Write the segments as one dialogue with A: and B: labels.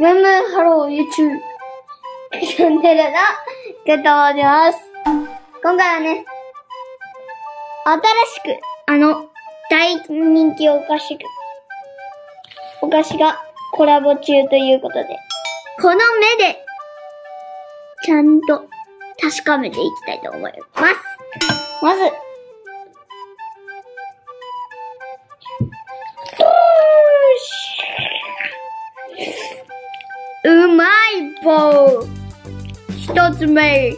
A: ムムハロー YouTube チャンネルのグッドでます。今回はね、新しく、あの、大人気お菓子が、お菓子がコラボ中ということで、この目で、ちゃんと確かめていきたいと思います。まず、い棒一つ目。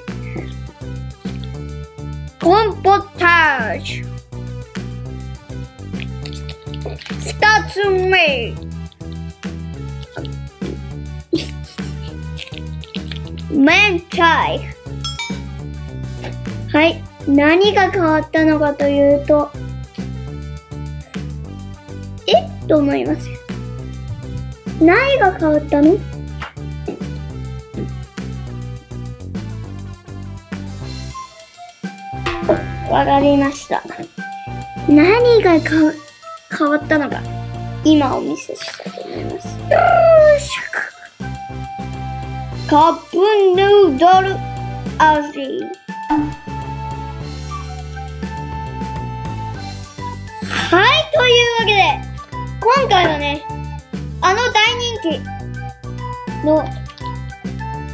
A: コンポタージュ。二つ目。明太。はい。何が変わったのかというと。え？と思います。何が変わったの？わかりました。何がか変わったのか、今お見せしたいと思います。カップヌードル味。はい、というわけで、今回はね、あの大人気の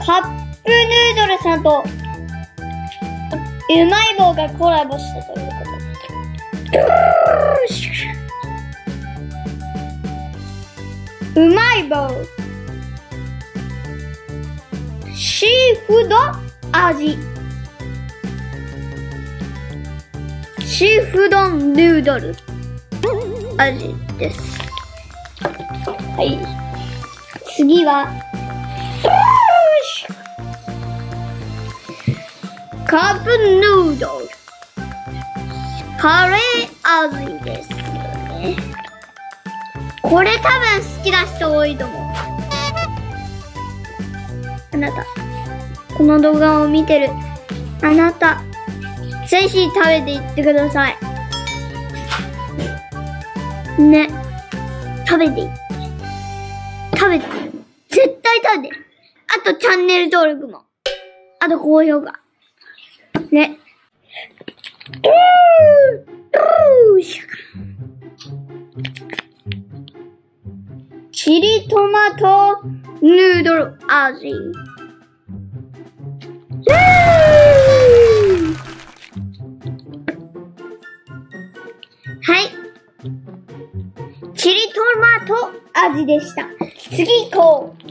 A: カップヌードルさんとうまい棒がコラボしたということで。うまい棒。シーフード味。シーフードヌードル味です。はい。次は、カップヌードル。カレー味ですよね。これ多分好きな人多いと思う。あなた、この動画を見てるあなた、ぜひ食べていってください。ね。食べていって。食べて。絶対食べて。あとチャンネル登録も。あと高評価。ね。チリトマトヌードル味。はい。チリトマト味でした。次行こう。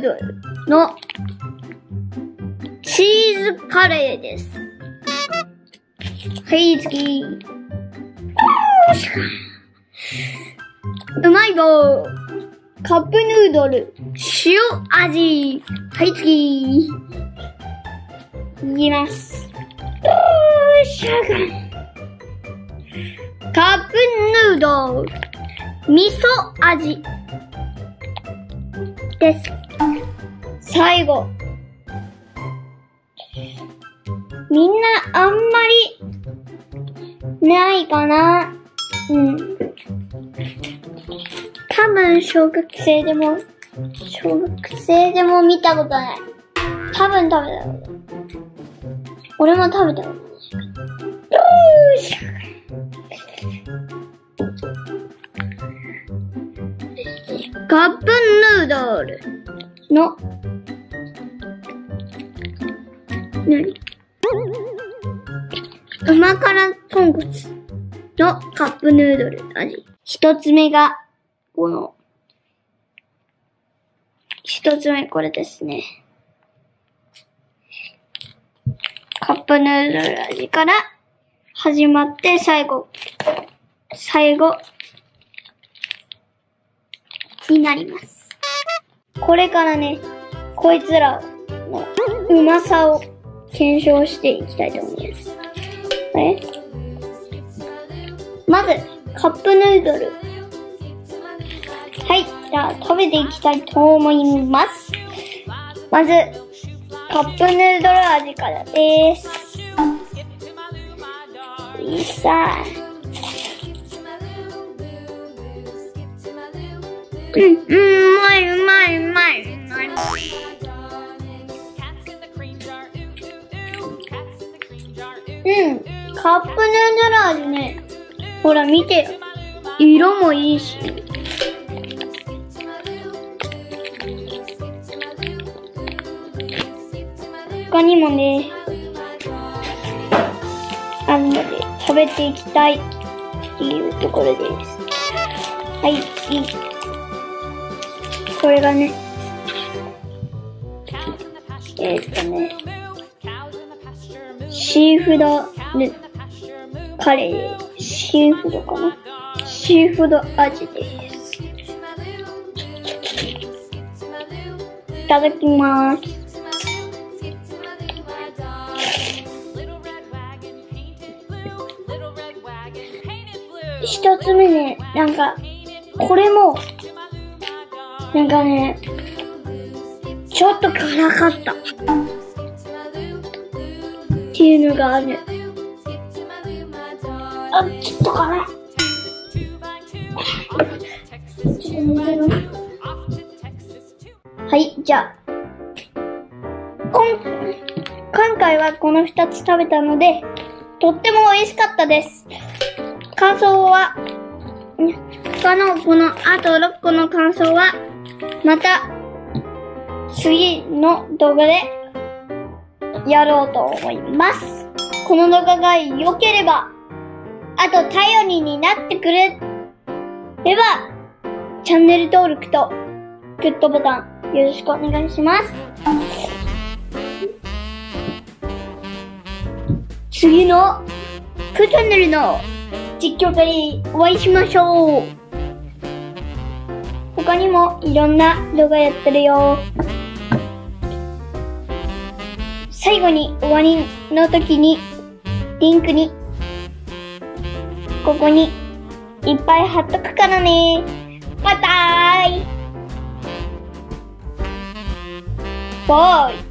A: ードルのチーズカレーです。はい、次。うまい棒。カップヌードル、塩味。はい、次。いきます。カップヌードル、味噌味。です。最後。みんなあんまりないかなうん。多分小学生でも、小学生でも見たことない。多分食べたことない。俺も食べたことない。よしカップヌードルの、何うま辛豚骨のカップヌードル味。一つ目が、この、一つ目これですね。カップヌードル味から始まって最後、最後、になります。これからね、こいつらのうまさを検証していきたいと思います。え？まず、カップヌードル。はい、じゃあ食べていきたいと思います。まず、カップヌードル味からです。いいさうん、うん、うまい、うまい、うまい、う。ん、カップヌードル味ね。ほら、見てよ。色もいいし。他にもね、あるので、食べていきたいっていうところです。はい、いい。こえがね。え、っとね。シーフード、ね、カレー、シーフードかなシーフード味です。いただきま
B: ーす。
A: 一つ目ね、なんか、これも、なんかね、ちょっと辛かった。っていうのがある。あ、ちょっと辛い。はい、じゃあ。こん、今回はこの二つ食べたので、とっても美味しかったです。感想は、他のこのあと6個の感想は、また、次の動画で、やろうと思います。この動画が良ければ、あと頼りになってくれれば、チャンネル登録とグッドボタンよろしくお願いします。次のクチャンネルの実況会でお会いしましょう。他にもいろんな動画やってるよ。最後に終わりの時にリンクにここにいっぱい貼っとくからね。バイバイバイ